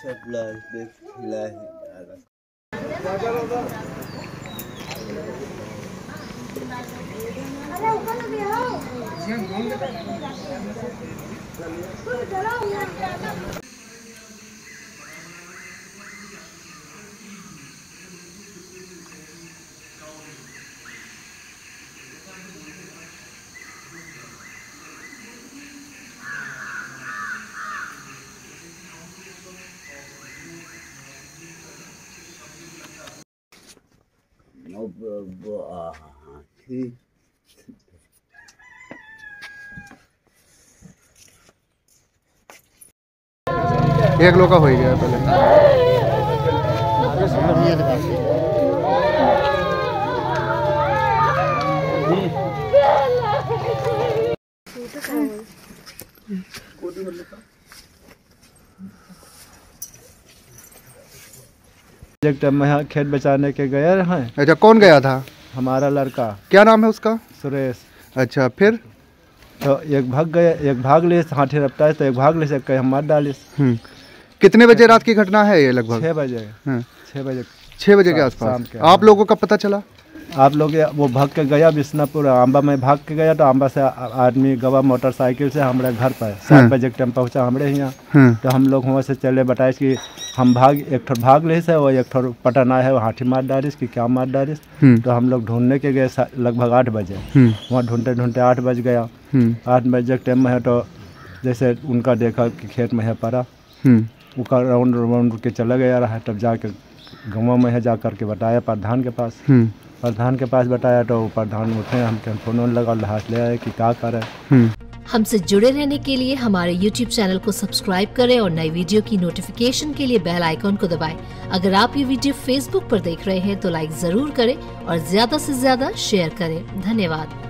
Sablar, Bismillahirrahmanirrahim. Olha, o cano virou. Né? no, uh. एक लोका हो गया पहले। में खेत बचाने के गए हैं। अच्छा कौन गया था? हमारा लड़का। क्या नाम है उसका? सुरेश। अच्छा फिर? तो एक भाग गए एक भाग ले हाथी रपटा है तो एक भाग ले से कहीं हम मार डाली हम्म। कितने बजे रात की घटना है ये लगभग? छः बजे। हाँ, छः बजे। छः बजे के आसपास। आप लोगों को पता चला? आप लोग वो भाग के गया बिश्नापुर आंबा में भाग के गया तो आंबा से आदमी गवा मोटरसाइकिल से हमारे घर पर। हाँ। सात बजे के टाइम पहुँचा हमारे यहाँ। तो हम लोग वहाँ से चले बताए कि हम भाग एक ठो भाग ले से और एक ठो पटना है हाथी मार डालिस कि क्या मार डालिस। हम्म। तो हम लोग ढूँढने के गए लगभग आठ बजे। हम्म। वहाँ ढूंढते ढूंढते आठ बज गया। हम्म। आठ बजे के टाइम में है तो जैसे उनका देखा कि खेत में है पड़ा उसका राउंड राउंड के चला गया रहा तब जाके गाँव में है जा करके बताया प्रधान के पास। हम्म। प्रधान के पास बताया तो प्रधान उठे हम फ़ोन वोन लगा हाथ ले आए कि क्या करे? हम्म। हमसे जुड़े रहने के लिए हमारे YouTube चैनल को सब्सक्राइब करें और नई वीडियो की नोटिफिकेशन के लिए बेल आइकॉन को दबाएँ। अगर आप ये वीडियो Facebook पर देख रहे हैं तो लाइक ज़रूर करें और ज़्यादा से ज़्यादा शेयर करें। धन्यवाद।